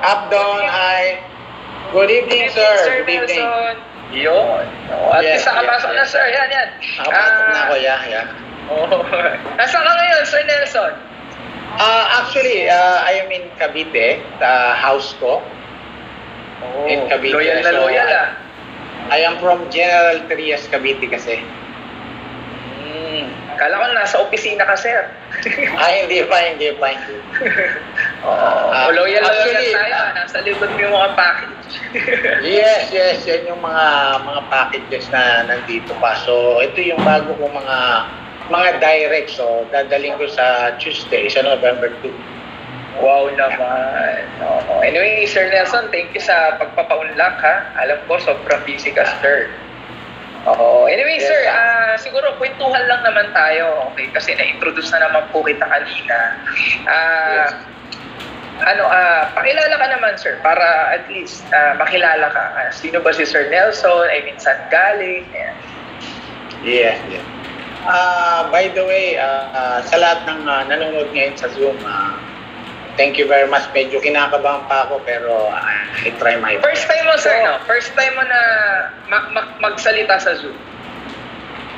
Abdon, hi. Good evening, sir. Good evening. Nelson. Yun. Oh, at Yes, least nakapasok yes, na, yes. sir. Yan, yan. Nakapasok na Ah, ako, yeah, yeah. Oh. Nasaan ka ngayon, Sir Nelson? Uh, actually, uh, I am in Cavite, the house ko. Oh, In Cavite, loyal na so, loyal, ah. I am from General Trias, Cavite kasi. Hmm. Kala ko nasa opisina ka, sir. ah, hindi pa, hindi pa. hindi. Oo. Ah, loyal na loyal actually, tayo. ah. Nasa likod mo yung mga package. Yes, yes, yan yung mga mga packages na nandito pa. So, ito yung bago kong mga mga direct. So, dadaling ko sa Tuesday, sa November 2. wow naman. Oo. Anyway, Sir Nelson, thank you sa pagpapaunlak, ha. Alam ko, sobrang busy ka, sir. Oo. Anyway, Yes, sir, ah siguro kwentuhan lang naman tayo. Okay, kasi na-introduce na naman po kita kanina. Ah, Yes. ano, ah, pakilala ka naman, sir, para at least ah, makilala ka. Ah, sino ba si Sir Nelson? I mean, saan galing? Ayan. Yes, yes. Ah, by the way, ah, ah, sa lahat ng ah, nanonood ngayon sa Zoom, ah, thank you very much. Medyo kinakabahan pa ako pero ah, I try my First time mo, sir, So, no? First time mo na ma- ma- magsalita sa Zoom.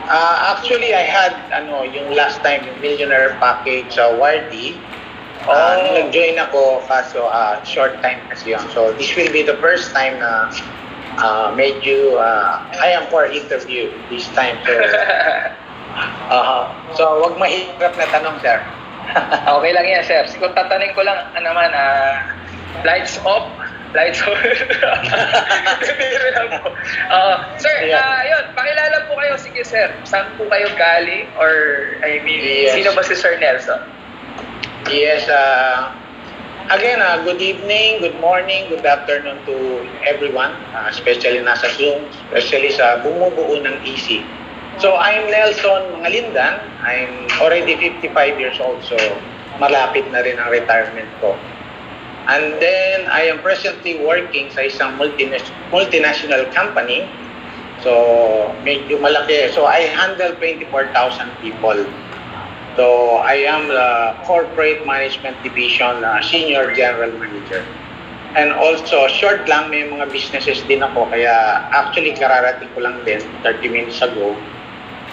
Ah, actually, I had ano yung last time yung millionaire package sa Wardy. Ah, Oh. nung nag-join ako kaso ah, short time kasi yun. So this will be the first time na ah, medyo ah, I am for interview this time. So aha. so wag mahirap na tanong, sir. okay lang yan, sir. Kung tatanin ko lang ah, naman, ah, lights off, lights off. Biro lang po. Ah, sir, Yeah. ah, yun, pakilala po kayo. Sige, sir. Saan po kayo galing? Or, I mean, Yes. sino ba si Sir Nelson? Yes, uh, again, uh, good evening, good morning, good afternoon to everyone, uh, especially nasa Zoom, especially sa bumubuo ng EC. So, I'm Nelson Mangalindan. I'm already 55 years old, so malapit na rin ang retirement ko. And then, I am presently working sa isang multinational company. So, medyo malaki. So, I handle 24,000 people. So, I am the Corporate Management Division uh, Senior General Manager. And also, short lang, may mga businesses din ako. Kaya actually, kararating ko lang din 30 minutes ago.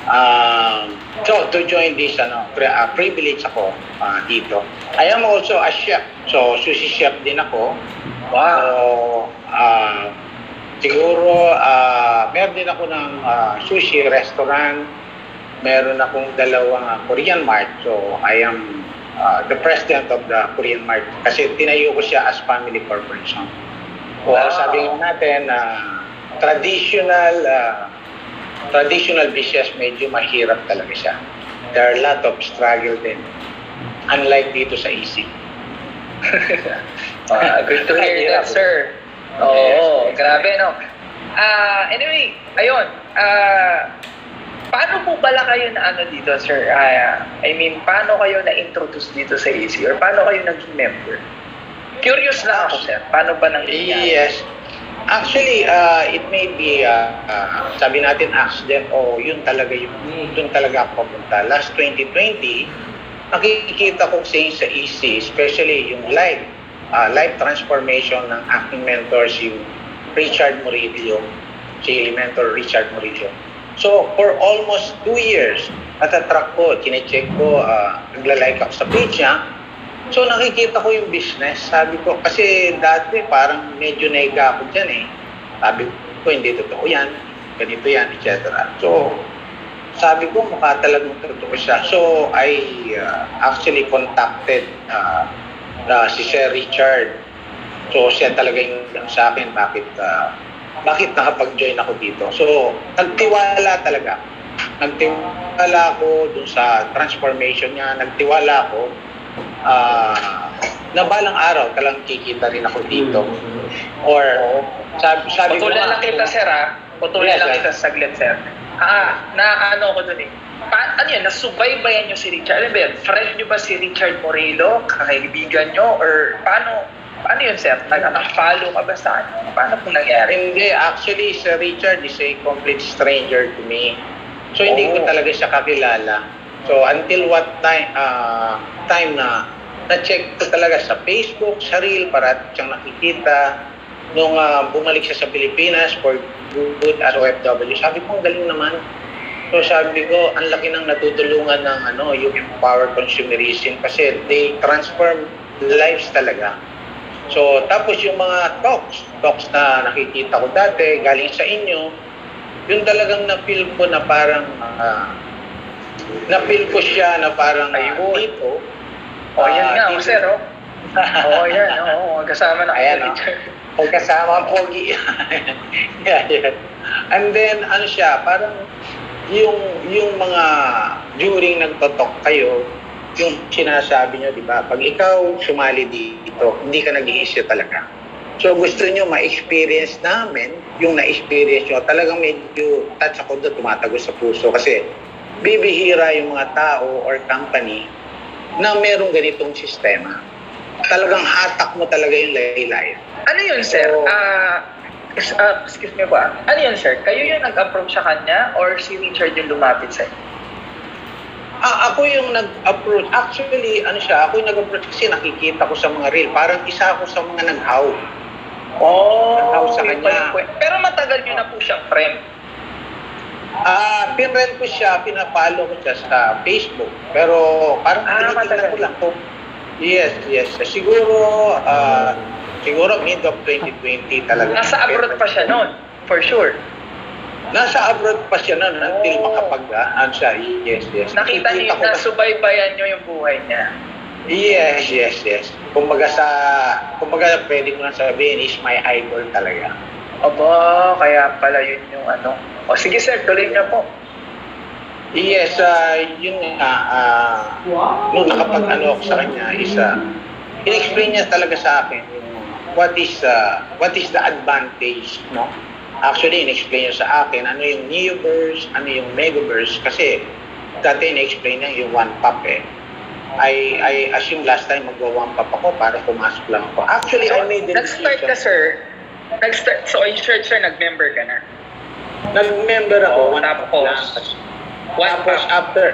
Um, so, to join this, ano, pri- uh, privilege ako uh, dito. I am also a chef. So, sushi chef din ako. Wow. So, ah, siguro, ah, meron din ako ng ah, sushi restaurant. Meron akong dalawang ah, Korean Mart. So, I am ah, the president of the Korean Mart. Kasi tinayo ko siya as family corporation. Well, Wow. sabi nga natin, na traditional ah, traditional business, medyo mahirap talaga siya. There are a lot of struggle din. Unlike dito sa E EC. Ah, good to hear that, sir. Oo, grabe, no? Ah, anyway, ayun. Ah, paano po bala kayo na ano dito, sir? Ah, I mean, paano kayo na-introduce dito sa AC? Or paano kayo naging member? Curious lang ako, sir. Paano ba nangyayari? Yes. Actually, uh, it may be, uh, uh, sabi natin, accident o yun talaga yung, yun talaga ako papunta. Last 2020, nakikita ko change sa EC, especially yung life, uh, life transformation ng acting mentor si Richard Murillo, si mentor Richard Murillo. So, for almost two years, natatrack ko, chinecheck ko, uh, nagla-like ako sa page niya, So nakikita ko yung business. Sabi ko, kasi dati parang medyo naiga ako dyan eh. Sabi ko, hindi totoo yan. Ganito yan, etc. So, sabi ko, mukha talagang totoo siya. So, I uh, actually contacted uh, uh, si Sir Richard. So, siya talaga yung sa akin, bakit uh, bakit nakapag-join ako dito. So, nagtiwala talaga. Nagtiwala ako dun sa transformation niya. Nagtiwala ako ah na balang araw talang kikita rin ako dito. Or sabi, sabi nga, lang kita, sir, ha? Putulan Yes, lang kita saglit, sir. Ah, na ano ko dun eh. Pa, ano yun, nasubaybayan nyo si Richard? Ano ba yun? Friend nyo ba si Richard Morelo? Kakaibigan nyo? Or paano? Paano yun, sir? Nag-follow ka ba sa ano? Paano po nangyari? Hindi, actually, si Richard is a complete stranger to me. So, hindi ko Oh. talaga siya kakilala. So, until what time, ah, time na na-check ko talaga sa Facebook, sa Reel, para siyang nakikita. Nung ah, bumalik siya sa Pilipinas for good as OFW, sabi ko, galing naman. So sabi ko, ang laki ng natutulungan ng ano, yung empower consumerism kasi they transform lives talaga. So tapos yung mga talks, talks na nakikita ko dati, galing sa inyo, yun talagang na-feel ko na parang, ah, na-feel ko siya na parang Ayun. dito. O, yan ah, nga, oh, dito- sir, oh. Oo, yan, oo. kasama na Ayan, oh. Pagkasama ang pogi. yeah, yeah. And then, ano siya, parang yung, yung mga during nagtotok kayo, yung sinasabi nyo, di ba? Pag ikaw sumali dito, hindi ka nag-iisip talaga. So gusto nyo ma-experience namin yung na-experience nyo. Talagang medyo touch ako doon, tumatago sa puso. Kasi bibihira yung mga tao or company na merong ganitong sistema. Talagang hatak mo talaga yung laylayan. Ano yun, sir? So- Ah, ah, excuse me ba? Ano yun, sir? Kayo yung nag-approach sa kanya or si Richard yung lumapit sa inyo? Ah, ako yung nag-approach. Actually, ano siya, ako yung nag-approach kasi nakikita ko sa mga reel. Parang isa ako sa mga nag-how. Oh, Nag-house sa kanya. yung. Pero matagal nyo na po siyang friend. Ah, pinrent ko siya, pinapalo ko siya sa Facebook. Pero parang Ah, tinitingnan ko lang kung Yes, yes. Siguro, ah, siguro mid of 2020 talaga. Nasa abroad pa siya noon, for sure. Nasa abroad pa siya noon until Oh. makapag, ano siya, yes, yes. Nakita niyo ko na na- subaybayan nyo yung buhay niya. Yes, yes, yes. Kumbaga sa, kumbaga pwede ko na sabihin is my idol talaga. Aba, kaya pala yun yung ano. O sige sir, tuloy niyo po. Yes, ah, yun nga, ah, nung nakapag-ano ako sa kanya is, ah, in-explain niya talaga sa akin what is, ah, what is the advantage, no? Actually, in-explain niya sa akin ano yung Neoverse, ano yung Megaverse, kasi dati in-explain niya yung one pop eh. I, I assume last time magwa-one pop ako para pumasok lang ako. Actually, I made the Nag-start ka sir. Nag-start, so in short sir, nag-member ka na. Nag-member ako, Oh, one pop tapos, lang. One tapos pop. after,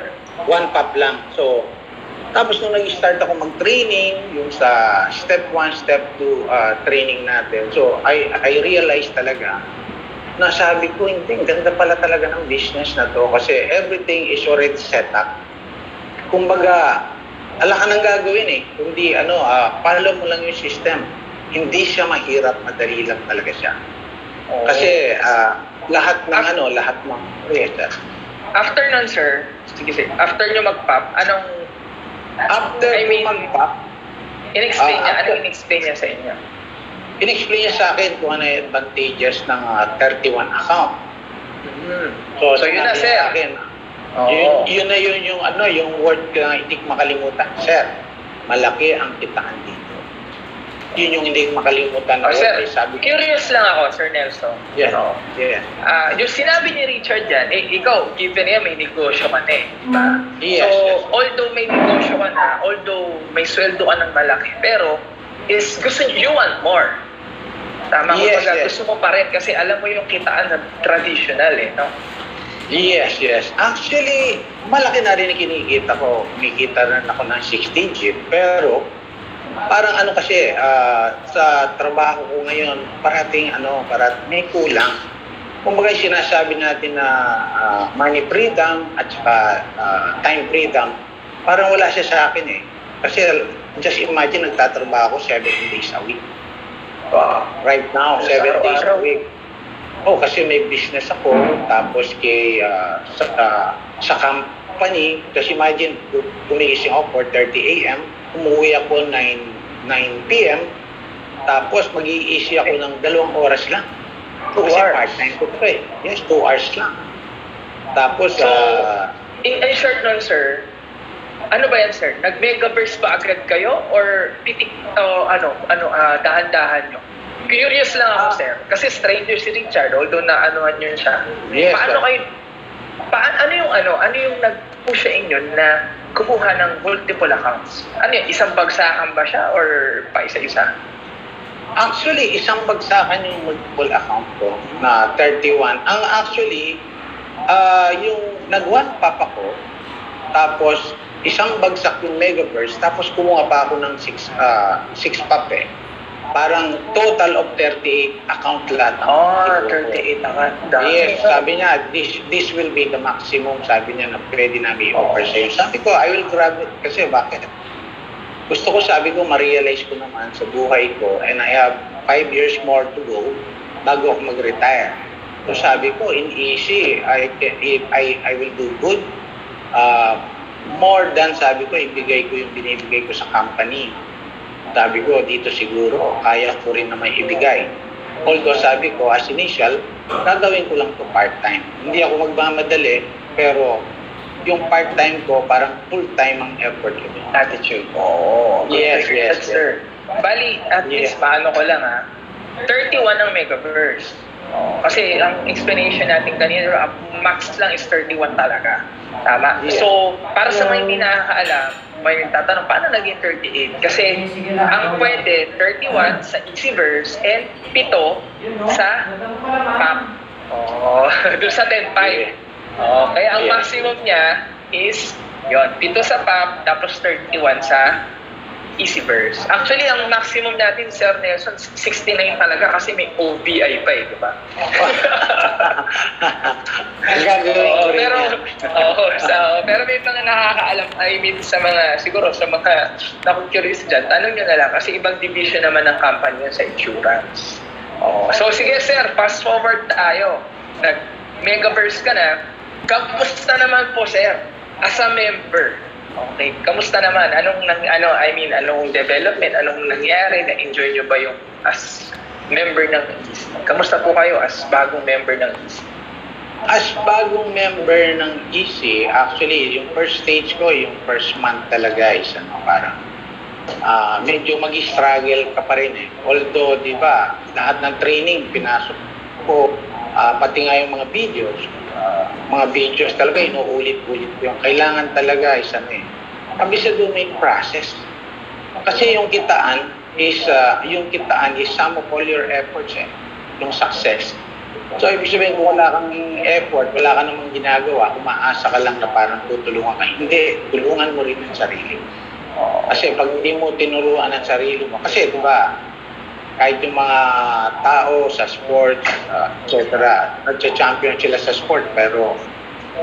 one pop lang. So, tapos nung nag-start ako mag-training, yung sa step 1, step 2 uh, training natin. So, I, I realized talaga na sabi ko, hindi, ganda pala talaga ng business na to kasi everything is already set up. Kumbaga, ala ka nang gagawin eh. Kundi ano, ah, follow mo lang yung system. Hindi siya mahirap, madali lang talaga siya. Oh. Kasi ah, lahat ng Ah. ano, lahat ng yes, After nun sir, sige sir, after nyo mag-pop, anong, After I mean, mag-pop, in-explain Ah, niya, after- anong in-explain niya sa inyo? in-explain niya sa akin kung ano yung advantages ng ah, 31 account. Hmm. So, So, yun na, sir. Sa akin, Oo. yun, yun na yun yung ano, yung word na hindi makalimutan. Sir, malaki ang kitaan dito. Yun yung hindi ko makalimutan na Oh, sir, eh. Sabi ko, curious lang ako, Sir Nelson. yes, Oo. yes. Ah, yung sinabi ni Richard dyan, eh, ikaw, given niya may negosyo ka na eh. di ba? Yes, so, yes. although may negosyo ka na, although may sweldo ka ng malaki, pero is gusto niyo, you want more. Tama ko Yes, pag yes. gusto mo pa rin kasi alam mo yung kitaan na traditional eh, no? Yes, yes. Actually, malaki na rin ang kinikita ko. Kumikita rin ako ng 6 digit. Pero, parang ano kasi, ah, sa trabaho ko ngayon, parating ano, parat may kulang. Kumbaga sinasabi natin na ah, money freedom at saka ah, time freedom, parang wala siya sa akin eh. Kasi just imagine, nagtatrabaho ako 7 days a week. Wow. Right now, Yes, 7 days a week. Oh, kasi may business ako, tapos kay ah, sa, ah, sa company, kasi imagine, gu- gumigising ako 4.30 a.m., umuwi ako 9, 9 p.m., tapos mag-i-easy ako ng dalawang oras lang. Two kasi hours. part-time ko to eh. Yes, 2 hours lang. Tapos, So, ah, In, in short nun, sir, ano ba yan, sir? Nag-megaverse ba agad kayo? Or pitik, o ano, ano, ah, dahan-dahan nyo? Curious lang ako, Ah. sir. Kasi stranger si Richard, although na-anuhan nyo siya. Yes, Paano sir. kayo, paan, ano yung ano, ano yung nag-push sa inyo na kumuha ng multiple accounts? Ano yun, isang bagsakan ba siya or pa isa-isa? Actually, isang bagsakan yung multiple account ko na 31. Ang actually, ah yung nag-one pop ako, tapos isang bagsak yung Megaverse, tapos kumuha pa ako ng 6 uh, six pop eh. Parang total of 38 account lahat. Oh, kinuha ko. 38 na ka. Dami. Yes, sabi niya, this this will be the maximum, sabi niya na pwede namin i-offer sa'yo. Sabi ko, I will grab it. Kasi bakit? Gusto ko, sabi ko, ma-realize ko naman sa buhay ko and I have five years more to go bago ako mag-retire. So sabi ko, in easy, I, can- if I, I will do good. Uh, more than, sabi ko, ibigay ko yung binibigay ko sa company. Sabi ko, dito siguro, kaya ko rin naman ibigay. Although sabi ko, as initial, gagawin ko lang to part-time. Hindi ako magmamadali, pero yung part-time ko, parang full-time ang effort ko. Attitude. Oo. Yes, Good, yes, good, sir. Bali, at Yeah. least, paano ko lang ha, 31 ang megaverse. Kasi ang explanation natin kanina, ang max lang is 31 talaga. Tama? Yeah. So, para sa mga hindi nakakaalam, may nagtatanong, paano naging 38? Kasi ang pwede, 31 sa Easyverse and 7 sa PAP. Oo. Doon sa 10.5. Oo. Kaya ang Yeah. maximum niya is yon 7 sa PAP, tapos 31 sa Easyverse. Actually, ang maximum natin, Sir Nelson, 69 talaga kasi may OBI pa eh, di ba? Oo, pero, oo, so, pero may mga nakakaalam, I mean, sa mga, siguro sa mga naku-curious dyan, tanong nyo na lang, kasi ibang division naman ng company sa insurance. Oo. So, sige sir, fast forward tayo. Nag-megaverse ka na. Kamusta naman po, sir? As a member, Okay. Kamusta naman? Anong nang ano, I mean, anong development, anong nangyari? Na-enjoy nyo ba yung as member ng EAST? Kamusta po kayo as bagong member ng EAST? As bagong member ng EC, actually, yung first stage ko, yung first month talaga is ano, parang ah medyo mag-struggle ka pa rin eh. Although, di ba, lahat ng training pinasok ko, ah, pati nga yung mga videos, ah, mga videos talaga, inuulit-ulit ko yung kailangan talaga is ano eh, kabisado yung process. Kasi yung kitaan is, ah, yung kitaan is sum of all your efforts eh, yung success. So, ibig sabihin, kung wala kang effort, wala ka namang ginagawa, umaasa ka lang na parang tutulungan ka. Hindi, tulungan mo rin ang sarili. Kasi pag hindi mo tinuruan ang sarili mo, kasi di ba, kahit yung mga tao sa sports, uh, etc., nagcha-champion sila sa sport, pero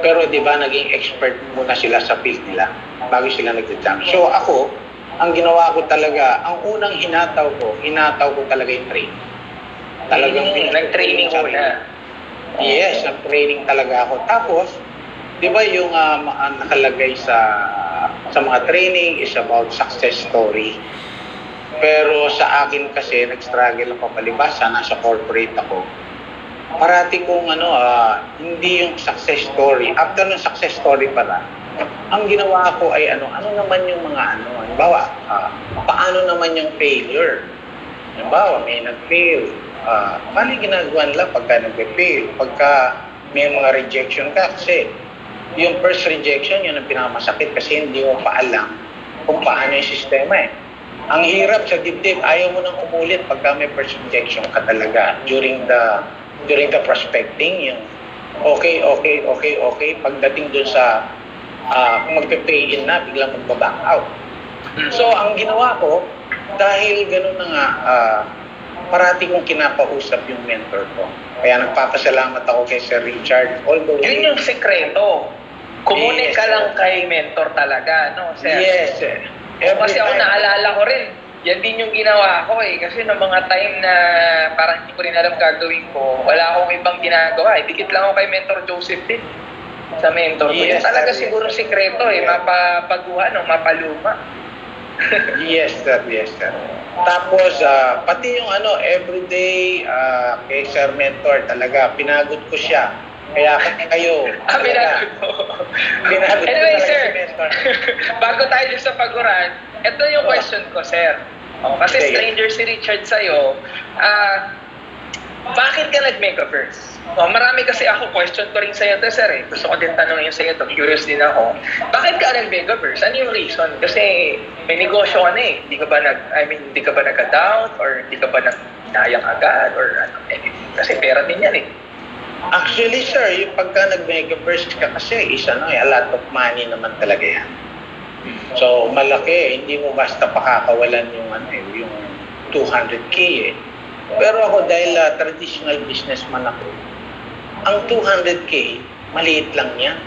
pero di ba naging expert muna sila sa field nila bago sila nagcha-champion. So ako, ang ginawa ko talaga, ang unang hinataw ko, hinataw ko talaga yung training. Talagang Mm, nag-training ko muna. Yes, nag-training talaga ako. Tapos, di ba yung ah, nakalagay sa sa mga training is about success story. Pero sa akin kasi, nag-struggle ako palibasa, nasa corporate ako. Parati kong ano, ah, hindi yung success story. After ng success story pala, ang ginawa ko ay ano, ano naman yung mga ano, halimbawa, ah, paano naman yung failure? Halimbawa, may nag-fail. Ah, paano ginagawa nila pagka nag-fail? Pagka may mga rejection ka kasi yung first rejection, yun ang pinakamasakit kasi hindi mo pa alam kung paano yung sistema eh. Ang hirap sa dibdib, ayaw mo nang umulit pagka may first rejection ka talaga during the during the prospecting, yung okay, okay, okay, okay, pagdating dun sa ah, kung magpe-pay in na, biglang magbaback out. So, ang ginawa ko, dahil ganun na nga, ah, parati kong kinapausap yung mentor ko. Kaya nagpapasalamat ako kay Sir Richard. Although, Yun yung sekreto. Kumunik Yes. ka lang kay mentor talaga, no, sir? Yes. eh. Every kasi ako time. naalala ko rin, yan din yung ginawa ko eh. Kasi noong mga time na parang hindi ko rin alam gagawin ko, wala akong ibang ginagawa. Eh. Dikit lang ako kay Mentor Joseph din. Sa mentor ko. Yes, Yan talaga sir, yes. siguro sikreto eh. Mapapaguhan o mapaluma. Yes, sir. Yes, sir. Tapos, ah, pati yung ano, everyday ah, kay Sir Mentor, talaga, pinagod ko siya. Kaya kayo, Ah, mo. ko Anyway, sir. Bago tayo dun sa paguran, ito yung Oh. question ko, sir. Oh, kasi Sige. stranger si Richard sa'yo. Ah, bakit ka nag-megaverse? Oh, marami kasi ako question ko rin sa'yo to, sir. Eh. Gusto ko din tanongin sa'yo to. Curious din ako. Bakit ka nag-megaverse? Ano yung reason? Kasi may negosyo ka na eh. Hindi ka ba nag, I mean, hindi ka ba nag-doubt? Or hindi ka ba nag-inayang agad? Or ano, anything? Kasi pera din yan eh. Actually, sir, yung pagka nag-megaverse ka kasi, is ano, eh, a lot of money naman talaga yan. So, malaki. Hindi mo basta pakakawalan yung, ano, eh, yung 200K eh. Pero ako, dahil ah, traditional businessman ako, ang 200K, maliit lang yan.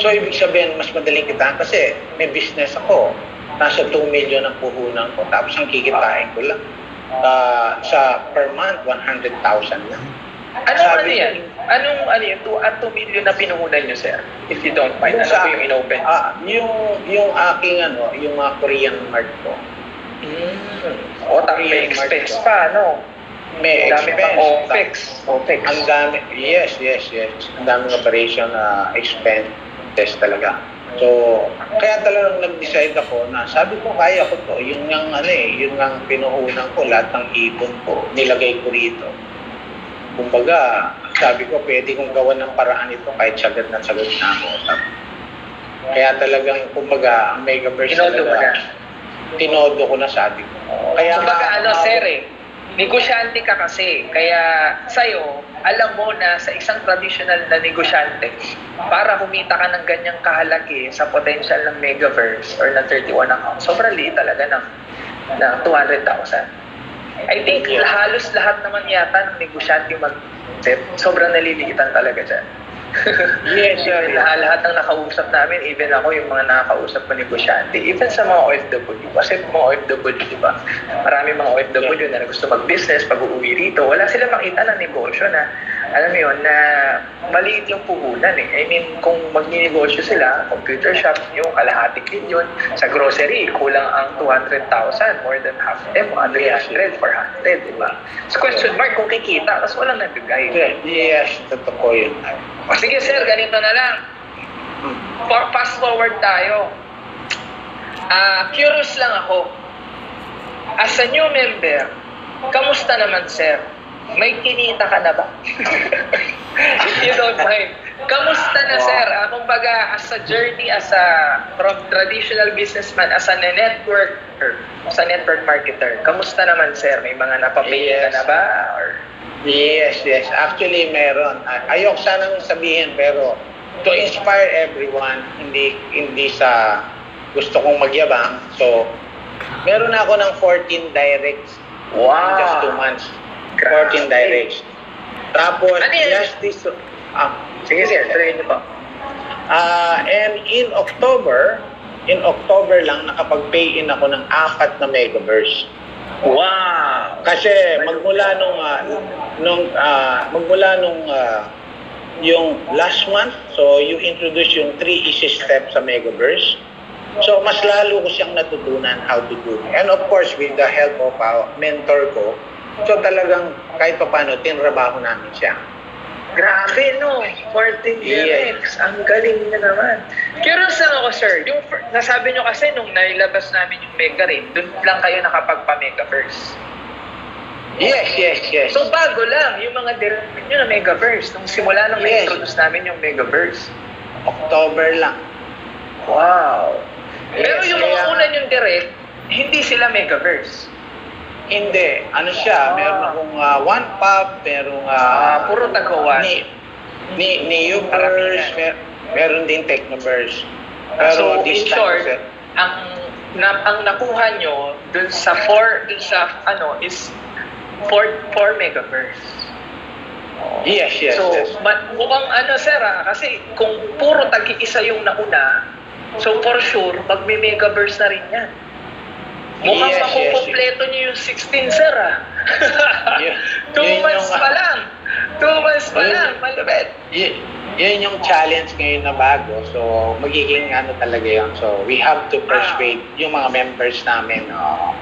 So, ibig sabihin, mas madaling kitaan kasi may business ako. Nasa 2 million ang puhunan ko. Tapos ang kikitain ko lang. ah, sa per month, 100,000 lang. Anong Sabi ano yan? Anong ano yun? 2 at 2 million na pinuhunan nyo, sir? If you don't mind. Yung Ano po yung inopen? Ah, yung yung aking ano, yung mga Korean mart ko. Mm. O, tapos may expense pa, no? May Ang dami expense. OPEX. OPEX. Ang dami, yes, yes, yes. Ang daming operation na expenses talaga. So, kaya talagang nag-decide ako na sabi ko kaya ko to. Yung nga ano eh, yung nga pinuhunan ko, lahat ng ipon ko, nilagay ko rito. Kumbaga, sabi ko pwede kong gawan ng paraan ito kahit sagad na sagad na ako. Kaya talagang, kumbaga, ang megaverse Tinodo mo na. tinodo ko na sabi ko. Kaya Kumbaga ano, umabot- sir eh, negosyante ka kasi. Kaya sa'yo, alam mo na sa isang traditional na negosyante, para humita ka ng ganyang kahalagi sa potential ng megaverse or ng 31 account, sobrang liit talaga ng, ng 200,000. I think Yeah. halos lahat naman yata ng negosyante mag sobrang naliliitan talaga dyan. Yes, sir. lahat, lahat ng nakausap namin, even ako yung mga nakakausap ko negosyante, even sa mga OFW, kasi mga OFW, di ba? Marami mga OFW na gusto mag-business pag uuwi rito, wala sila makita ng negosyo na, alam mo yun, na maliit yung puhunan eh. I mean, kung magninegosyo sila, computer shop, yung kalahati din yun. Sa grocery, kulang ang 200,000, more than half them, mga 300, 400, di ba? So question mark, kung kikita, tapos walang nabigay. Yes, totoo yun. O sige sir, ganito na lang. For, fast forward tayo. Ah, curious lang ako. As a new member, kamusta naman sir? May kinita ka na ba? If you don't mind. Kamusta na sir? Ah, kumbaga, as a journey, as a from traditional businessman, as a networker, as a network marketer, kamusta naman sir? May mga napapili ka Yes. na ba? Or Yes, yes. Actually, meron. Ah, Ayok sanang sabihin, pero to inspire everyone, hindi hindi sa gusto kong magyabang. So, meron na ako ng 14 directs in just two months. 14 directs. Tapos, Ano yan? just this... Ah, Sige sir, tuloy niyo po. Ah, and in October, in October lang nakapag-pay in ako ng apat na megaverse. Wow! Kasi magmula nung ah, nung ah, magmula nung ah, yung last month, so you introduce yung three easy steps sa Megaverse. So mas lalo ko siyang natutunan how to do. it. And of course with the help of our mentor ko, so talagang kahit pa paano tinrabaho namin siya. Grabe, no? 14 Yes. DMX. Ang galing na naman. Curious lang ako, sir. Yung, fir- nasabi nyo kasi nung nailabas namin yung Mega Ring, doon lang kayo nakapagpa-Megaverse. Yes, yes, yes. So, bago lang yung mga direct nyo na Megaverse. Nung simula nung Yes. na-introduce namin yung Megaverse. October lang. Wow. Pero Yes, yung mga kaya- una yung direct, hindi sila Megaverse. Hindi. Ano siya? Ah. Meron akong ah, one pop, merong Ah, ah, puro tagawan. Ni, ni, ni Ubers, Karamihan. mer, meron din Technoverse. Ah, Pero so, this in time short, kasi, ang na, ang nakuha nyo dun sa 4 dun sa ano is 4 4 megaverse. yes, yes, so, yes. ma- mukhang ano sir ah, kasi kung puro tagi-isa yung nauna, so for sure magme-megaverse na rin yan. Mukhang Yes, yes, makukumpleto nyo yung 16 sir ah. Yun- 2 yun months yung- pa lang. 2 months pa Yun- lang, malupit. Y- yun yung challenge ngayon na bago. So, magiging ano talaga yun. So, we have to persuade yung mga members namin. Oh.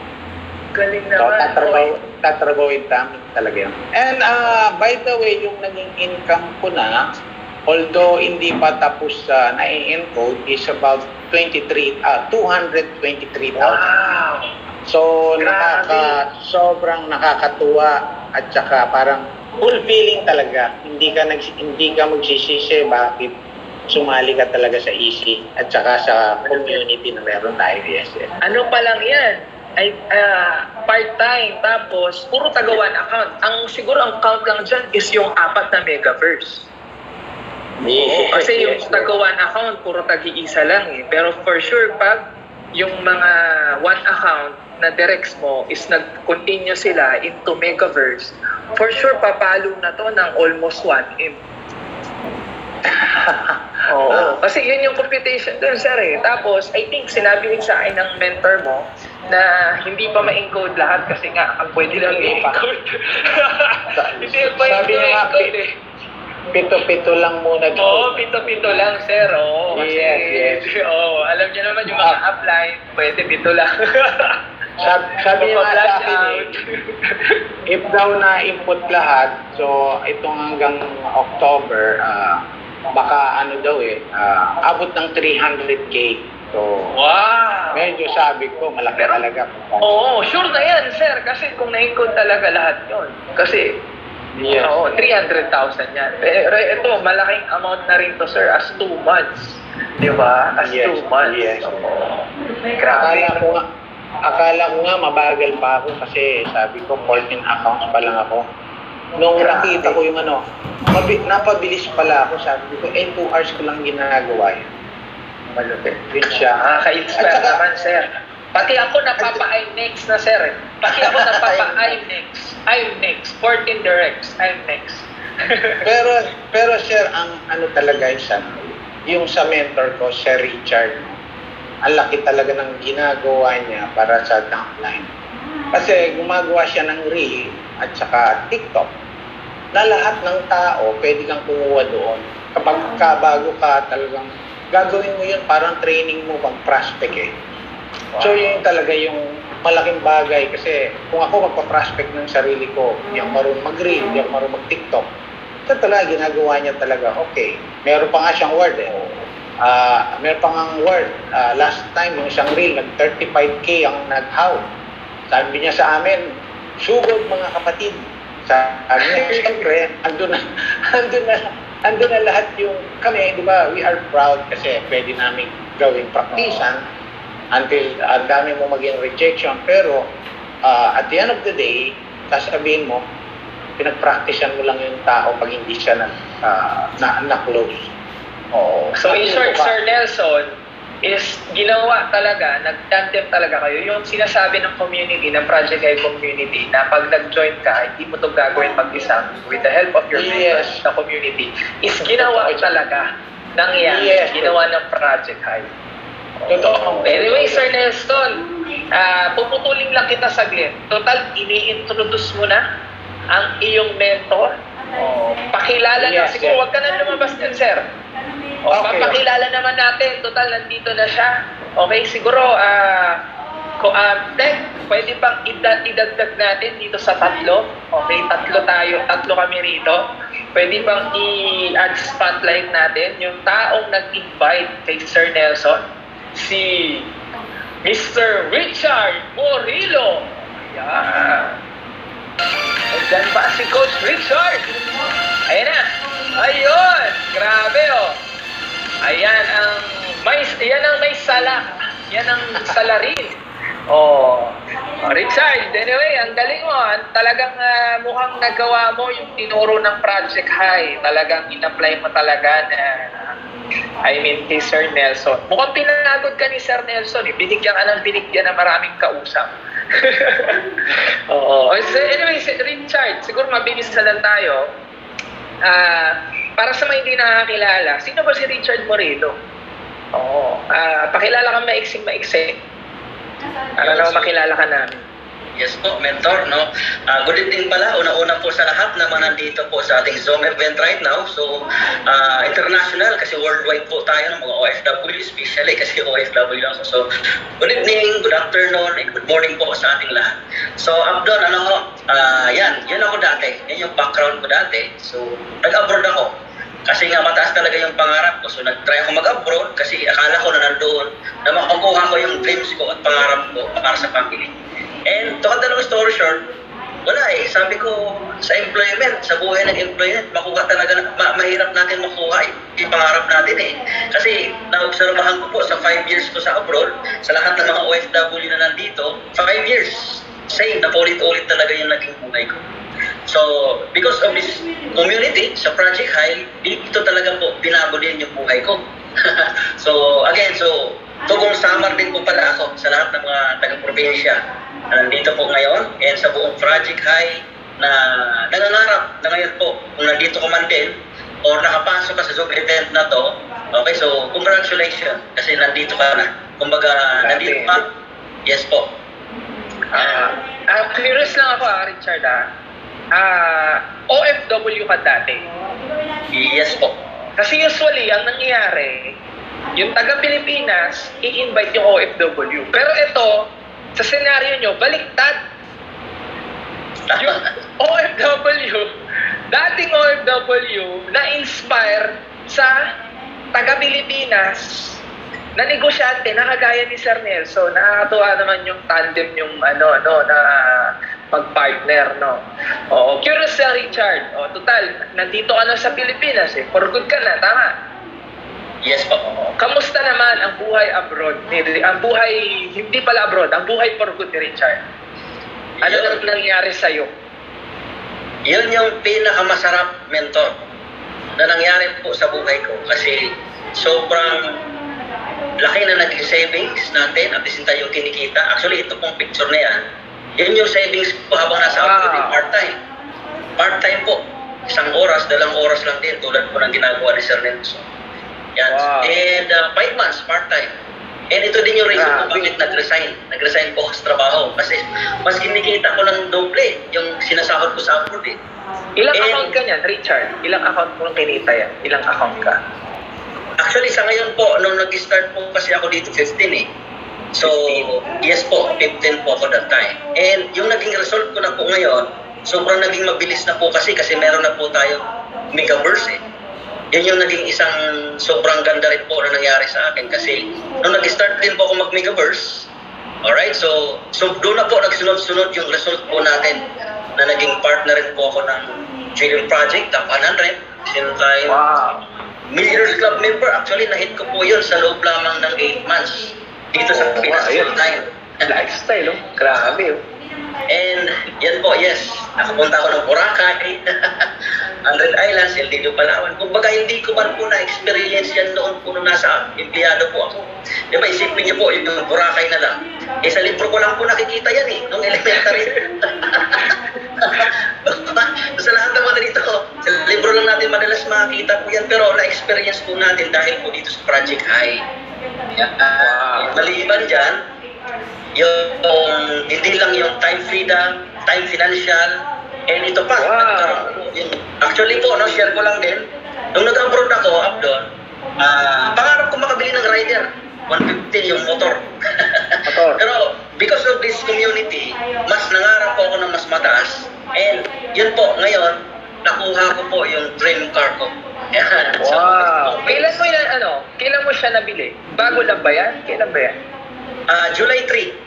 Galing So, naman. tatrabaho, Oy. tatrabawin namin talaga yun. And uh, by the way, yung naging income ko na, although hindi pa tapos sa na-encode, is about 23, ah 223,000. Wow. So, Grabe. nakaka, sobrang nakakatuwa at saka parang fulfilling talaga. Hindi ka nag, hindi ka magsisisi bakit sumali ka talaga sa EC at saka sa community na meron tayo ESL. Ano pa lang yan? Ay, ah, part-time, tapos puro taga one account. Ang siguro ang count lang dyan is yung apat na megaverse. Oo, kasi yung taga one account, puro tag-iisa lang eh. Pero for sure, pag yung mga one account na directs mo is nag-continue sila into Megaverse, for sure, papalo na to ng almost 1 M. Oo. Kasi yun yung computation dun, sir eh. Tapos, I think sinabi rin sa akin ng mentor mo na hindi pa ma-encode lahat kasi nga ang pwede lang i-encode. hindi pa Sabi niya nga, i-encode eh. Pito-pito lang muna dito. Oo, pito-pito lang, sir. Oo, kasi, Yes, yes. Oo, alam niyo naman yung mga upline, pwede pito lang. Sabi, sabi niya nga sa akin eh, if daw na input lahat, so itong hanggang October, ah, baka ano daw eh, ah, abot ng 300k. So, wow! medyo sabi ko, malaki Pero- talaga. Oo, sure na yan, sir. Kasi kung na-encode talaga lahat yon Kasi, Yes. oo, 300,000 yan. Pero ito, malaking amount na rin to, sir, as 2 months. Di ba? As 2 Yes, months. yes. Oo. Grabe. Akala ko nga, akala ko nga mabagal pa ako kasi sabi ko 14 accounts pa lang ako. Nung Grabe. nakita ko yung ano, mabi, napabilis pala ako, sabi ko, eh 2 hours ko lang ginagawa yun. Malupit. Yun siya. Nakaka-inspire naman, sir. Pati ako napapa-IMEX na, sir. eh. Pati ako napapa-IMEX. IMEX. 14 directs. IMEX. pero, pero sir, ang ano talaga isa, yung sa mentor ko, Sir Richard, ang laki talaga ng ginagawa niya para sa downline. Kasi gumagawa siya ng reel at saka TikTok na lahat ng tao pwede kang kumuha doon. Kapag ka, bago ka talagang gagawin mo yun parang training mo pang prospect eh. So yun talaga yung malaking bagay kasi kung ako magpa-prospect ng sarili ko, hindi ako marunong mag-reel, hindi ako marunong mag-TikTok, ito talaga ginagawa niya talaga, okay. Meron pa nga siyang word eh. Ah, meron pa nga word, ah, last time yung isang reel, nag-35k ang nag-how. Sabi niya sa amin, sugod mga kapatid. Sabi niya, siyempre, andun na, andun na, andun na lahat yung kami, di ba, we are proud kasi pwede namin gawing praktisan until ang dami mo maging rejection. Pero uh, at the end of the day, sasabihin mo, pinag-practicean mo lang yung tao pag hindi siya na, uh, na, na-close. Oo. So in short, Sir Nelson, is ginawa talaga, nag-tandem talaga kayo. Yung sinasabi ng community, ng Project I community, na pag nag-join ka, hindi mo to gagawin mag-isa with the help of your Yes. members na community, is ginawa talaga nangyari, Yes. ginawa ng Project High. Totoo. Anyway, Sir Nelson, ah puputulin lang kita saglit. Total, ini-introduce mo na ang iyong mentor. Oh, pakilala na. Yes, Siguro yes. wag ka na lumabas dyan, sir. O, Okay. papakilala naman natin. Total, nandito na siya. Okay, siguro, ah, ko, ah, Tek, pwede bang ida- idagdag natin dito sa tatlo? Okay, tatlo tayo, tatlo kami rito. Pwede bang i-add spotlight natin yung taong nag-invite kay Sir Nelson? Si Mr. Richard Morillo. Ayan. Nandyan ba si Coach Richard? Ayan na. Ayun. Grabe oh. Ayan ang may yan ang may sala. Yan ang salarin. Oh. oh, Richard, anyway, ang galing mo. Ang Talagang ah, mukhang nagawa mo yung tinuro ng Project High. Talagang in-apply mo talaga na I mean, kay Sir Nelson. Mukhang pinagod ka ni Sir Nelson. Eh. Binigyan ka ng binigyan na maraming kausap. Oo. So, anyway, Richard, siguro mabilis na lang tayo. Ah, para sa mga hindi nakakilala, sino ba si Richard Moreno? Oo. Ah, pakilala ka maiksing-maiksi. Para naman makilala ka namin. Yes po, mentor, no? Ah, good evening pala. Una-una po sa lahat naman nandito po sa ating Zoom event right now. So, ah, international kasi worldwide po tayo ng mga OFW, especially kasi OFW lang. So, good evening, good afternoon, and good morning po sa ating lahat. So, Abdon, ano ko, ah, yan, yun ako dati. Yan yung background ko dati. So, nag-abroad ako. Kasi nga mataas talaga yung pangarap ko. So nag-try ako mag-abroad kasi akala ko na nandoon na makukuha ko yung dreams ko at pangarap ko para sa family. And to cut the long story short, wala eh. Sabi ko, sa employment, sa buhay ng employment, makuha talaga, ma- mahirap natin makuha yung, yung pangarap natin eh. Kasi naobserbahan ko po sa 5 years ko sa abroad, sa lahat ng mga OFW na nandito, 5 years, same, na paulit-ulit talaga yung naging buhay ko. So, because of this community sa Project High, dito talaga po binago din yung buhay ko. so, again, so, tugong samar din po pala ako sa lahat ng mga taga-probinsya na nandito po ngayon and sa buong Project High na nangangarap na ngayon po kung nandito ka man din or nakapasok ka sa Zoom event na to, okay, so congratulations kasi nandito ka na. Kumbaga, nandito ka, yes po. Ah, ah, curious lang ako, ah, Richard, ah. Ah, OFW ka dati. Yes po. Kasi usually, ang nangyayari, yung taga-Pilipinas, i-invite yung OFW. Pero ito, sa senaryo nyo, baliktad. Yung OFW, dating OFW, na-inspire sa taga-Pilipinas na negosyante na kagaya ni Sir Nelson. Nakakatuwa naman yung tandem yung ano, no, na pag-partner, no. Oo, curious sa Richard. O, total, nandito ka na sa Pilipinas eh. For good ka na, tama? Yes po. Kamusta naman ang buhay abroad? Ni, ang buhay, hindi pala abroad, ang buhay for good ni Richard. Ano Yun. nang nangyari sa'yo? Yun yung pinakamasarap mentor na nangyari po sa buhay ko kasi sobrang laki na naging savings natin at time yung kinikita. Actually, ito pong picture na yan, yun yung savings ko habang nasa abroad, eh, part-time. Part-time po. Isang oras, dalang oras lang din tulad po ng ginagawa ni Sir Nelson. Yan. Wow. And uh, five months, part-time. And ito din yung reason kung Grabe. bakit nag-resign. Nag-resign po ako sa trabaho. Kasi mas kinikita ko ng doble yung sinasahod ko sa abroad eh. Ilang Eh, account ka niyan, Richard? Ilang account mo nang kinita yan? Ilang account ka? Actually, sa ngayon po, nung nag-start po kasi ako dito, 15 eh. So, yes po, 15 po ako that time. And yung naging result ko na po ngayon, sobrang naging mabilis na po kasi kasi meron na po tayo megaverse eh. Yun yung naging isang sobrang ganda rin po na nangyari sa akin kasi nung nag-start din po ako mag-megaverse, alright, so, so doon na po nagsunod-sunod yung result po natin na naging partner rin po ako ng Trillion Project, Top 100, sino tayo, Wow. Millionaires Club member, actually na-hit ko po yun sa loob lamang ng 8 months dito sa Oh, Pinas wow, full time. Lifestyle, oh. Grabe, oh. And yan po, yes, nakapunta ako ng Boracay, Hundred Islands, El Nido, Palawan. Kumbaga hindi ko man po na-experience yan noon po nung nasa empleyado po ako. Di ba, isipin niyo po, yung Boracay na lang. Eh sa libro ko lang po nakikita yan eh, nung elementary. sa lahat naman dito, sa libro lang natin madalas makikita po yan, pero na-experience po natin dahil po dito sa Project High. Yan. Wow. Maliban dyan, yung hindi lang yung time freedom, time financial, and ito pa. Wow. actually po, no, share ko lang din, nung nag-abroad ako, up doon, ah, pangarap ko makabili ng rider. 150 yung motor. Motor. Pero because of this community, mas nangarap po ako ng mas mataas. And yun po, ngayon, nakuha ko po yung dream car ko. Yan. So, Wow. Kailan mo yan, ano? Kailan mo siya nabili? Bago lang ba yan? Kailan ba yan? Ah, July 3.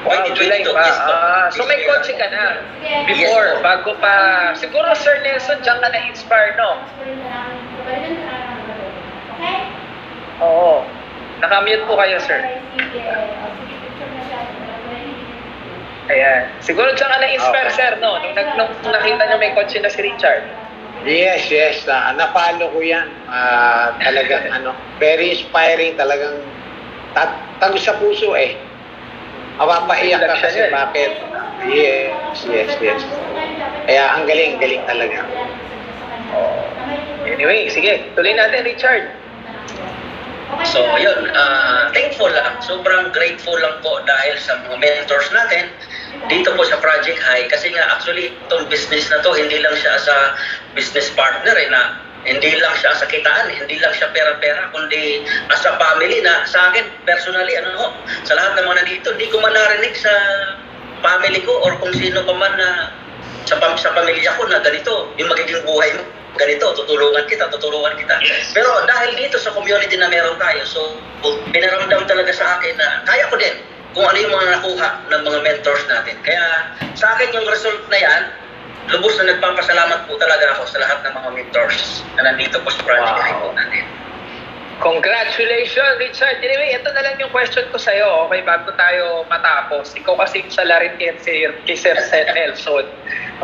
Wow, 2022, July pa. yes po. Ah, so may kotse ka na. Before, Yes bago pa. Siguro Sir Nelson, diyan ka na-inspire, no? Oo. Nakamute po kayo, sir. Ayan. Siguro diyan ka na-inspire, Okay. sir, no? Nung, nag- nung nakita niyo may kotse na si Richard. Yes, yes. Na, napalo ko yan. Ah, talagang ano, very inspiring. Talagang tat tagos sa puso eh. Mapapaiyak ka kasi Yan. bakit? Yes, yes, yes. Kaya ang galing, galing talaga. Anyway, sige. Tuloy natin, Richard. So, yun, ah, thankful lang. Sobrang grateful lang po dahil sa mga mentors natin dito po sa Project High. Kasi nga, actually, itong business na to, hindi lang siya sa business partner eh, na hindi lang siya sa kitaan, hindi lang siya pera-pera, kundi as a family na sa akin, personally, ano ho, sa lahat ng mga nandito, hindi ko man narinig sa family ko or kung sino pa man na sa, pam sa pamilya ko na ganito, yung magiging buhay mo, ganito, tutulungan kita, tutulungan kita. Pero dahil dito sa community na meron tayo, so pinaramdam talaga sa akin na kaya ko din kung ano yung mga nakuha ng mga mentors natin. Kaya sa akin yung result na yan, lubos na nagpapasalamat po talaga ako sa lahat ng mga mentors na nandito po sa project Wow. po natin. Congratulations, Richard. Anyway, ito na lang yung question ko sa'yo, okay, bago tayo matapos. Ikaw kasi sa larin kay Sir, kay Sir Seth Nelson.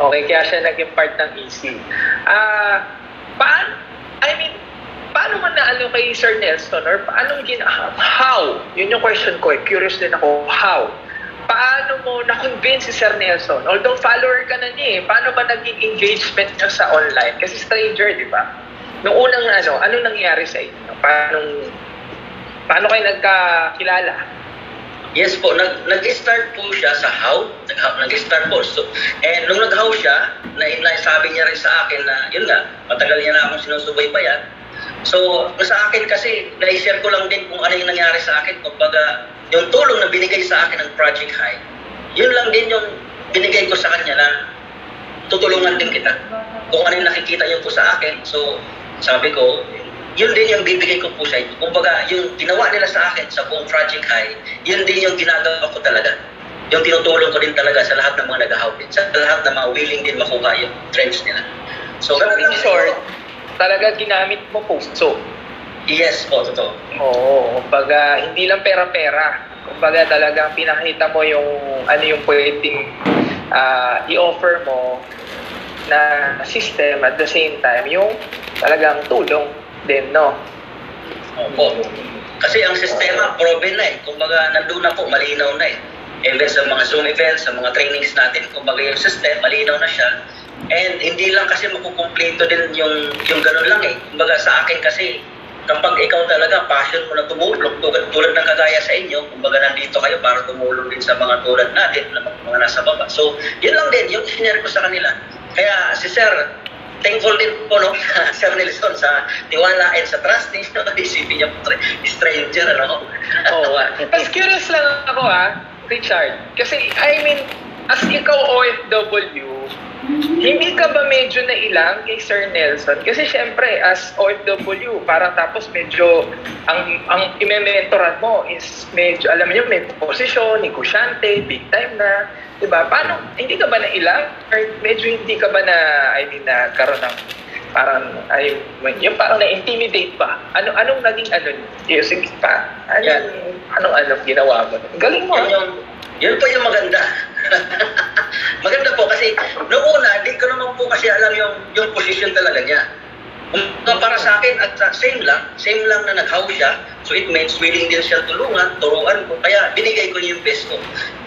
Okay, kaya siya naging part ng EC. Ah, paano, I mean, paano man naano kay Sir Nelson or paano gin how? Yun yung question ko, eh. curious din ako, how? Paano mo na-convince si Sir Nelson? Although follower ka na niya eh, paano ba naging engagement niya sa online? Kasi stranger, di ba? Nung unang ano, ano nangyari sa inyo? Paano, paano kayo nagkakilala? Yes po, nag, nag-start po siya sa how. Nag, nag-start po. So, and nung nag-how siya, na, na sabi niya rin sa akin na, yun nga, matagal niya na akong sinusubaybayan. So, sa akin kasi, na-share ko lang din kung ano yung nangyari sa akin. Kumbaga, yung tulong na binigay sa akin ng Project High, yun lang din yung binigay ko sa kanya na tutulungan din kita. Kung ano yung nakikita niyo po sa akin. So, sabi ko, yun din yung bibigay ko po sa inyo. Kumbaga, yung ginawa nila sa akin sa buong Project High, yun din yung ginagawa ko talaga. Yung tinutulong ko din talaga sa lahat ng mga nag-ahawin, sa lahat ng mga willing din makuha yung dreams nila. So, ganun in lang short, talaga ginamit mo puso. Yes po, totoo. Oo, kumbaga, hindi lang pera-pera. Kumbaga, talagang pinakita mo yung ano yung pwedeng ah, i-offer mo na system at the same time, yung talagang tulong din, no? Opo. Kasi ang sistema, proven na eh. Kumbaga, nandun na po, malinaw na eh. Even sa mga Zoom events, sa mga trainings natin, kumbaga yung system, malinaw na siya. And hindi lang kasi makukumpleto din yung, yung ganun lang eh. Kumbaga sa akin kasi, kapag ikaw talaga, passion mo na tumulong, tulad, ng kagaya sa inyo, kumbaga nandito kayo para tumulong din sa mga tulad natin, na mga, nasa baba. So, yun lang din, yung sinare ko sa kanila. Kaya si Sir, thankful din po no Sir Nelson sa tiwala and sa trust niyo isipin niyo po stranger ano Oo nga. Mas curious lang ako ah, Richard. Kasi, I mean, as ikaw OFW, hindi ka ba medyo nailang kay Sir Nelson? Kasi syempre, as OFW, parang tapos medyo, ang ang ime-mentoran mo is medyo, alam niyo, may posisyon, negosyante, big time na, di ba? Paano, hindi ka ba nailang? Or medyo hindi ka ba na, I mean, na karoon ng parang ay yung parang na-intimidate ba? Ano anong naging ano niyo? Sige pa. Ano anong anong ginawa mo? Galing mo. yun ah. yung yun po yung maganda maganda po kasi noong una di ko naman po kasi alam yung yung position talaga niya Kung para sa akin, at sa- same lang, same lang na nag-house siya. So it means willing din siya tulungan, turuan ko. Kaya binigay ko yung best ko.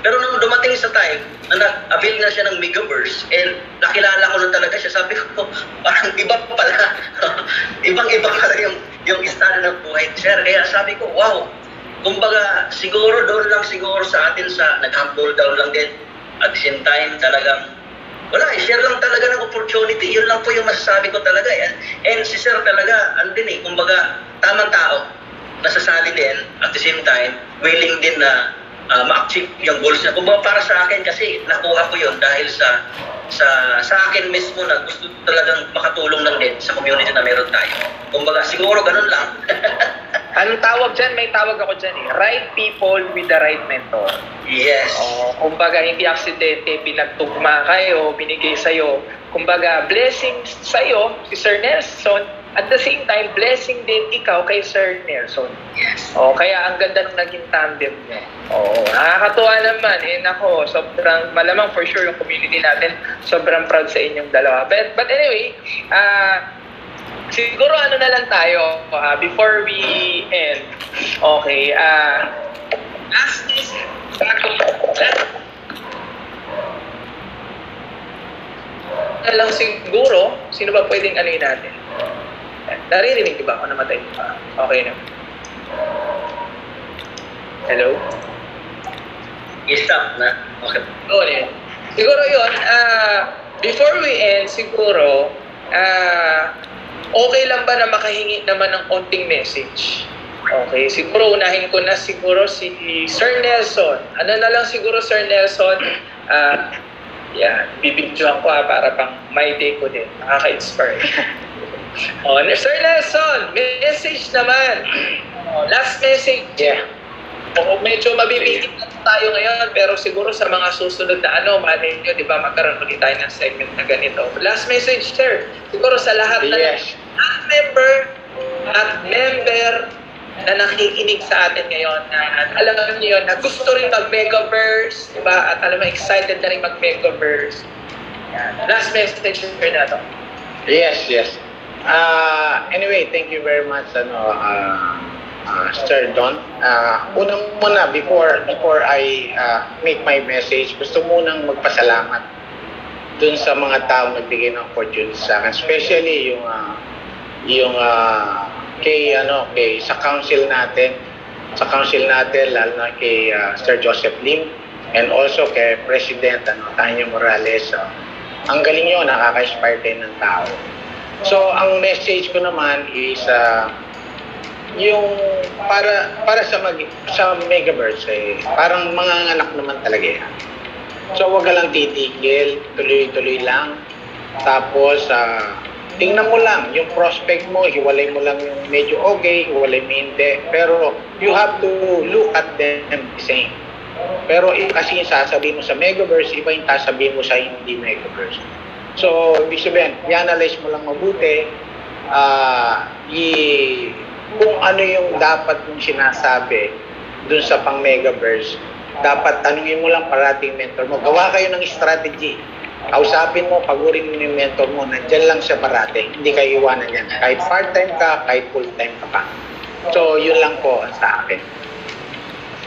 Pero nung dumating sa time na nag-avail na siya ng Megaverse and nakilala ko na talaga siya, sabi ko, parang iba pala. Ibang-iba pala yung, yung estado ng buhay Sir. Kaya sabi ko, wow, kumbaga siguro doon lang siguro sa atin sa nag-humble down lang din. At same time, talagang wala, eh, share lang talaga ng opportunity. Yun lang po yung masasabi ko talaga. Yan. And si Sir talaga, ano din eh, kumbaga, tamang tao, nasasali din, at the same time, willing din na uh, ma-achieve yung goals niya. Kumbaga para sa akin kasi nakuha ko yun dahil sa sa sa akin mismo na gusto talagang makatulong lang din sa community na meron tayo. Kumbaga siguro ganun lang. Anong tawag dyan? May tawag ako dyan eh. Right people with the right mentor. yes. Oh, kumbaga hindi aksidente, pinagtugma kayo, binigay sa'yo. Kumbaga, blessings sa'yo, si Sir Nelson, at the same time, blessing din ikaw kay Sir Nelson. Yes. Oh, kaya ang ganda ng naging tandem niyo. Oo, nakakatuwa naman. Eh, nako, sobrang, malamang for sure yung community natin, sobrang proud sa inyong dalawa. But, but anyway, ah, siguro ano na lang tayo, ah, before we end, okay, ah, last is, last, na lang siguro, sino ba pwedeng ano yun natin? Naririnig ba ako namatay? Ah, okay na. Hello? I-stop na. Okay. Oo, yun. Siguro yun, ah, before we end, siguro, ah, okay lang ba na makahingi naman ng konting message? Okay, siguro unahin ko na siguro si Sir Nelson. Ano na lang siguro Sir Nelson, ah, yan, bibidyohan ko ha, para pang my day ko din. Nakaka-inspire. oh, Sir Nelson, message naman. Oh, last message. Yeah. Oo, medyo mabibigit na tayo ngayon, pero siguro sa mga susunod na ano, malay nyo, di ba, magkaroon ulit tayo ng segment na ganito. Last message, sir. Siguro sa lahat na Yes. at member, at member na nakikinig sa atin ngayon na alam niyo yun, na gusto rin mag-megaverse, di ba? At alam mo, excited na rin mag-megaverse. Last message sir na to. Yes, yes. Uh, anyway, thank you very much, ano, uh, uh, Sir Don. Uh, unang muna, before, before I uh, make my message, gusto munang magpasalamat dun sa mga tao nagbigay ng opportunity sa akin. Especially yung, uh, yung uh, kay, ano, kay, sa council natin, sa council natin, lalo na kay uh, Sir Joseph Lim, and also kay President ano, Tanyo Morales. Uh, ang galing yun, nakaka-inspire din ng tao. So, ang message ko naman is uh, yung para para sa mag, sa Megaverse eh, parang mga anak naman talaga yan. So, wag ka lang titigil, tuloy-tuloy lang. Tapos, uh, tingnan mo lang yung prospect mo, hiwalay mo lang yung medyo okay, hiwalay mo hindi. Pero, you have to look at them the same. Pero eh, kasi yung sasabihin mo sa Megaverse, iba yung sasabihin mo sa hindi Megaverse. So, ibig sabihin, i-analyze mo lang mabuti uh, i- kung ano yung dapat mong sinasabi dun sa pang Megaverse. Dapat tanungin mo lang parating mentor mo. Gawa kayo ng strategy. Kausapin mo, pagurin mo yung mentor mo, nandyan lang siya parating. Hindi kayo iwanan yan. Kahit part-time ka, kahit full-time ka pa. So, yun lang po sa akin.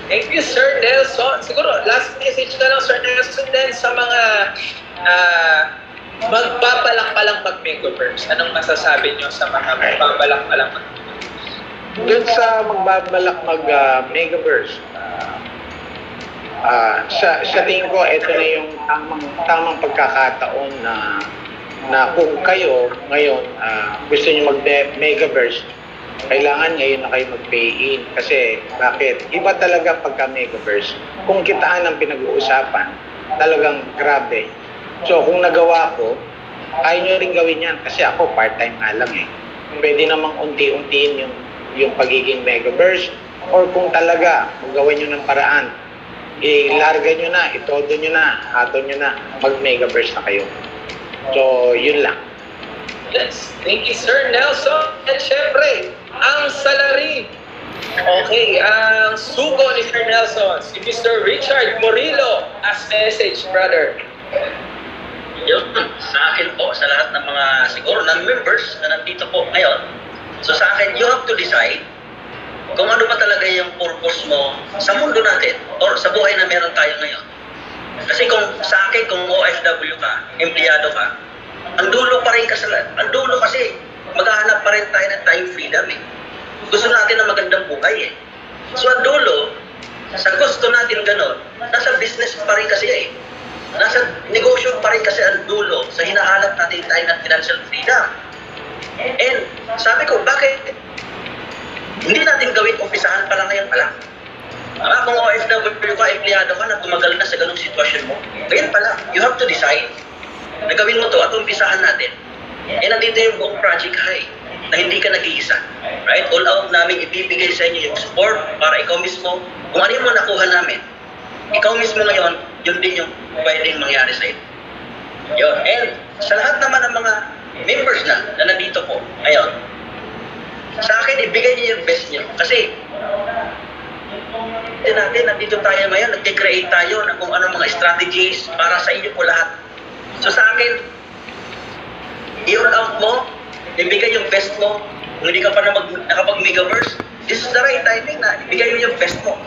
Thank you, Sir Nelson. Siguro, last message na lang, Sir Nelson, din sa mga uh, magbabalak pa lang mag-megaverse. Anong masasabi nyo sa mga magbabalak pa lang mag Doon sa magbabalak mag-megaverse, uh, uh, sa, sa tingin ko, ito na yung tamang, tamang pagkakataon na na kung kayo ngayon uh, gusto niyo mag-megaverse, kailangan ngayon na kayo mag-pay in. Kasi, bakit? Iba talaga pagka megaverse. Kung kitaan ang pinag-uusapan, talagang grabe. So, kung nagawa ko, kaya nyo rin gawin yan. Kasi ako, part-time nga lang eh. Pwede namang unti-untiin yung, yung pagiging megaverse. Or kung talaga, gawin nyo ng paraan, ilarga nyo na, itodo nyo na, ato nyo na, mag-megaverse na kayo. So, yun lang. Yes. Thank you, Sir Nelson. At syempre, ang salary. Okay, ang sugo ni Sir Nelson, si Mr. Richard Morillo. As message, brother. Yun, sa akin po, sa lahat ng mga siguro ng members na nandito po ngayon. So sa akin, you have to decide kung ano ba talaga yung purpose mo sa mundo natin or sa buhay na meron tayo ngayon. Kasi kung sa akin, kung OFW ka, empleyado ka, ang dulo pa rin kasi, ang dulo kasi, maghahanap pa rin tayo ng time freedom eh. Gusto natin ng magandang buhay eh. So ang dulo, sa gusto natin ganon, nasa business pa rin kasi eh. Nasa negosyo pa rin kasi ang dulo sa hinahanap natin tayo ng financial freedom. And sabi ko, bakit hindi natin gawin umpisahan pa lang ngayon pa lang? Ah, kung OFW ka, empleyado ka na tumagal na sa ganung sitwasyon mo, ngayon pala, you have to decide na gawin mo to at umpisahan natin. Eh, nandito yung buong Project High na hindi ka nag-iisa. Right? All out namin ibibigay sa inyo yung support para ikaw mismo, kung ano yung nakuha namin, ikaw mismo ngayon, yun din yung pwedeng mangyari sa iyo. Yun. And sa lahat naman ng mga members na, na nandito po, ngayon, sa akin, ibigay niyo yung best niyo. Kasi, din natin, nandito tayo ngayon, nag-create tayo ng kung anong mga strategies para sa inyo po lahat. So sa akin, i-all out mo, ibigay yung best mo. Kung hindi ka pa na mag, nakapag-megaverse, this is the right timing na ibigay mo yung best mo.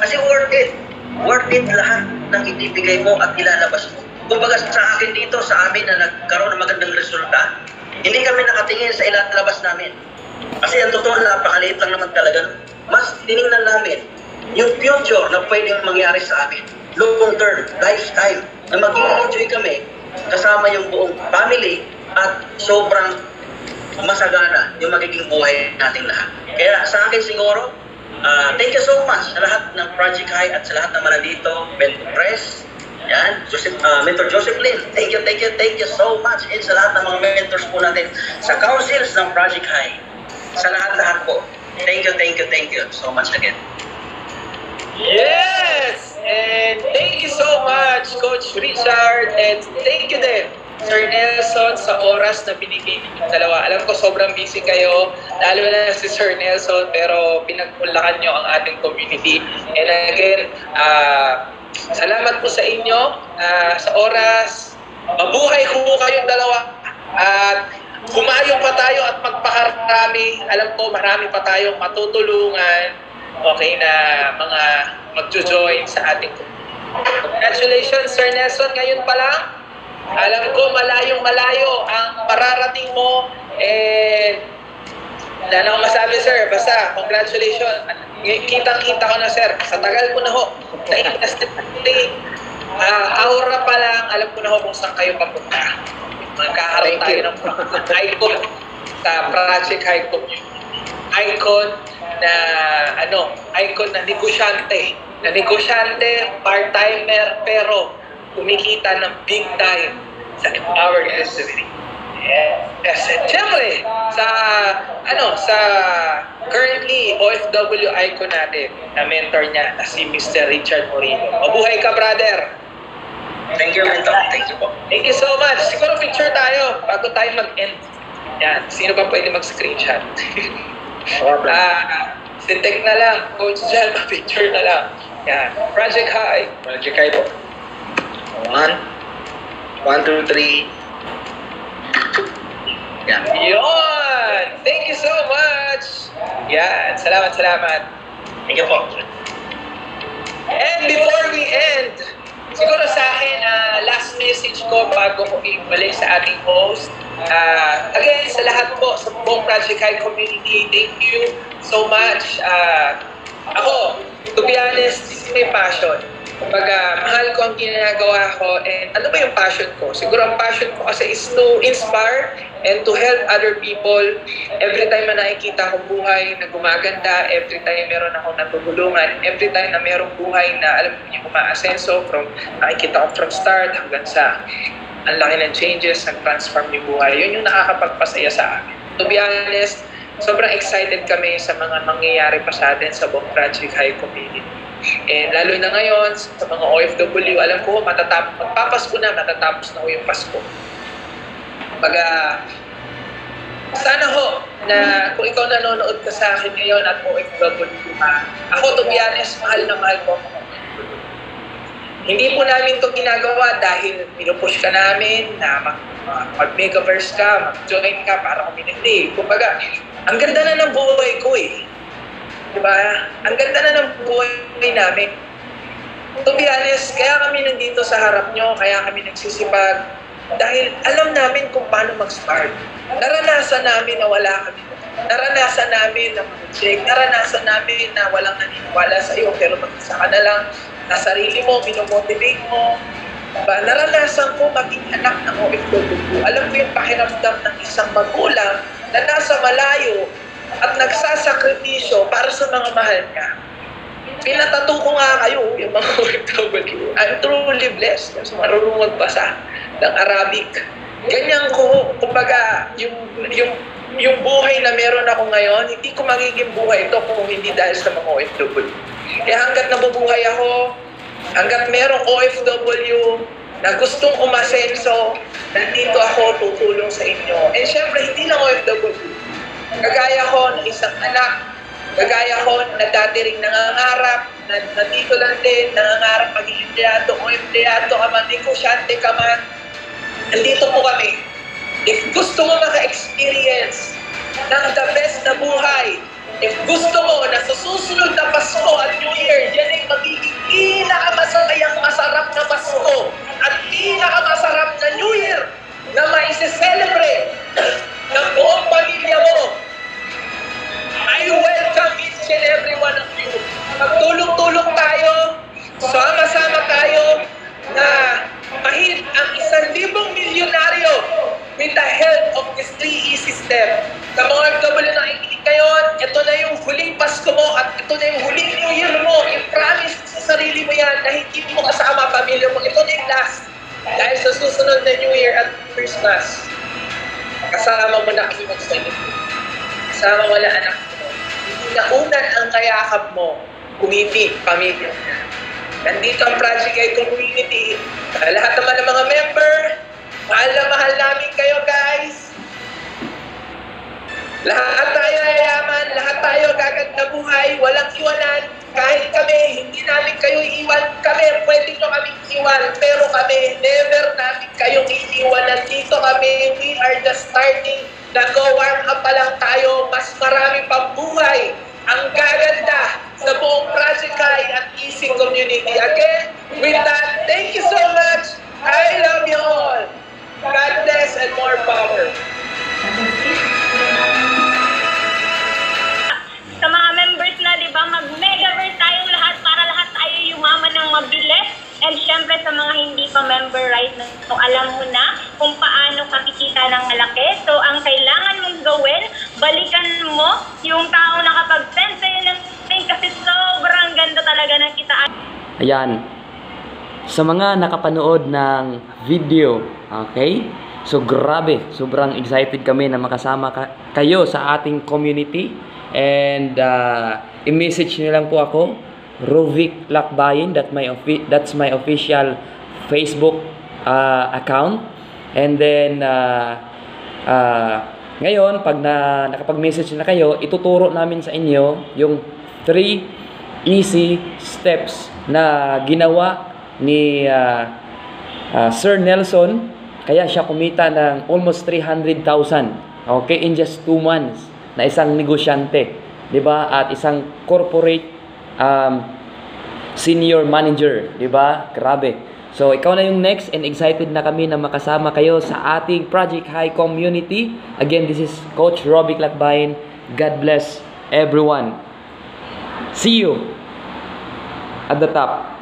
Kasi worth it. Worth it lahat ng ibibigay mo at ilalabas mo. Kumbaga sa akin dito, sa amin na nagkaroon ng magandang resulta, hindi kami nakatingin sa ilalabas namin. Kasi ang totoo, napakaliit lang naman talaga. Mas tinignan namin yung future na pwedeng mangyari sa amin. Long term, lifetime, na mag-enjoy kami kasama yung buong family at sobrang masagana yung magiging buhay nating lahat. Kaya sa akin siguro, uh, thank you so much sa lahat ng Project High at sa lahat ng mga nandito, Mentor Press, yan, Joseph, uh, Mentor Joseph Lin, thank you, thank you, thank you so much. And sa lahat ng mga mentors po natin sa councils ng Project High, sa lahat-lahat po. Thank you, thank you, thank you so much again. Yes! And thank you so much, Coach Richard. And thank you din Sir Nelson, sa oras na binigay ninyong dalawa. Alam ko sobrang busy kayo, lalo na si Sir Nelson, pero pinagmulakan nyo ang ating community. And again, ah, salamat po sa inyo, ah, sa oras. Mabuhay ko kayong dalawa. At humayo pa tayo at magpakarami. Alam ko marami pa tayong matutulungan. Okay na mga magjo-join sa ating. Congratulations, Sir Nelson. Ngayon pa lang, alam ko malayong malayo ang mararating mo. Eh, wala na akong masabi, sir. Basta, congratulations. Kitang-kita ko na, sir. Sa tagal ko na ho. Na-industry. Uh, aura pa lang, alam ko na ho kung saan kayo papunta. Magkakaroon tayo ng icon sa Project Community. Icon na, ano, icon na negosyante. Na negosyante, part-timer, pero kumikita ng big time sa empowered industry. Yes. At syempre, sa, ano, sa currently OFW icon natin, na mentor niya, na si Mr. Richard Moreno. Mabuhay ka, brother! Thank you, Mentor. Thank you po. Thank you so much. Siguro picture tayo bago tayo mag-end. Yan. Sino ba pwede mag-screenshot? Ah, sintek na lang. Coach dyan, picture na lang. Yan. Project High. Project High po. One. One, two, three. Yan. Yon! Thank you so much! Yan. Salamat, salamat. Thank you po. And before we end, siguro sa akin, ah, last message ko bago ko ibalik sa ating host. Ah, again, sa lahat po, sa buong Project High community, thank you so much. Ah, ako, to be honest, this is my passion. Kumbaga, mahal ko ang ginagawa ko and ano ba yung passion ko? Siguro ang passion ko kasi is to inspire and to help other people. Every time na nakikita ko buhay na gumaganda, every time meron ako natutulungan, every time na merong buhay na alam mo yung umaasenso from nakikita ko from start hanggang sa ang laki ng changes, nag-transform yung buhay. Yun yung nakakapagpasaya sa amin. To be honest, sobrang excited kami sa mga mangyayari pa sa atin sa buong Project High Community. And lalo na ngayon, sa mga OFW, alam ko, matatapos, magpapasko na, matatapos na ho yung Pasko. Baga, sana ho, na kung ikaw nanonood ka sa akin ngayon at OFW ka, ako to be honest, mahal na mahal ko. Hindi po namin to ginagawa dahil pinupush ka namin na mag, mag-megaverse ka, mag-join ka para community. Kumbaga, ang ganda na ng buhay ko eh. Diba? Ang ganda na ng buhay namin. To be honest, kaya kami nandito sa harap nyo, kaya kami nagsisipag, dahil alam namin kung paano mag-start. Naranasan namin na wala kami. Naranasan namin na mag-check. Naranasan namin na walang naniniwala sa iyo, pero mag-isa ka na lang na sarili mo, minomotivate mo. Diba? Naranasan ko maging anak ng OFW. Alam ko yung pakiramdam ng isang magulang na nasa malayo at nagsasakripisyo para sa mga mahal niya. Pinatato ko nga kayo, yung mga OFW. I'm truly blessed kasi marunong magbasa ng Arabic. Ganyan ko, kumbaga, yung, yung, yung buhay na meron ako ngayon, hindi ko magiging buhay ito kung hindi dahil sa mga OFW. Kaya hanggat nabubuhay ako, hanggat merong OFW na gustong umasenso, nandito ako tutulong sa inyo. And syempre, hindi lang OFW. Kagaya ko ng isang anak, kagaya ko na dati rin nangangarap, na nandito lang din, nangangarap maging empleyado o empleyado ka man, negosyante ka man, nandito po kami. If gusto mo maka-experience ng the best na buhay, if gusto mo na sa susunod na Pasko at New Year, yan ay magiging pinakamasayang masarap na Pasko at pinakamasarap na New Year na maise-celebrate ng buong pamilya mo. I welcome each and every one of you. Magtulong-tulong tayo, sama-sama tayo na mahit ang isang libong milyonaryo with the help of this 3E system. Sa mga OFW na nakikinig ngayon, ito na yung huling Pasko mo at ito na yung huling New Year mo. I-promise sa sarili mo yan na hindi mo kasama pamilya mo. Ito na yung last. Dahil sa susunod na New Year at Christmas, Kasama mo na kami magsalita. Kasama wala anak mo. Naunan ang kayakap mo. Kumiti, pamilya na. Nandito ang Project Guide Community. Lahat naman ng mga member, mahal na mahal namin kayo guys. Lahat tayo ay yayaman, lahat tayo gaganda buhay, walang iwanan. Kahit kami, hindi namin kayo iiwan. Kami, pwede nyo kami iwan. Pero kami, never namin kayong iiwanan. Dito kami, we are just starting. Nag-warm up pa lang tayo. Mas marami pang buhay. Ang gaganda sa buong Project at Easy Community. Again, with that, thank you so much. I love you all. So alam mo na kung paano kakikita ng malaki. So ang kailangan mong gawin, balikan mo yung tao na kapag-send sa'yo ng link kasi sobrang ganda talaga ng kitaan. Ayan. Sa mga nakapanood ng video, okay? So grabe, sobrang excited kami na makasama ka- kayo sa ating community. And uh, i-message niyo lang po ako, Rovic Lakbayin, that my that's my official Facebook uh, account. And then, uh, uh, ngayon, pag na, nakapag-message na kayo, ituturo namin sa inyo yung three easy steps na ginawa ni uh, uh, Sir Nelson. Kaya siya kumita ng almost 300,000. Okay, in just two months na isang negosyante, 'di ba? At isang corporate um, senior manager, 'di ba? Grabe. So, ikaw na yung next and excited na kami na makasama kayo sa ating Project High community. Again, this is Coach Robic Lakbayin. God bless everyone. See you at the top.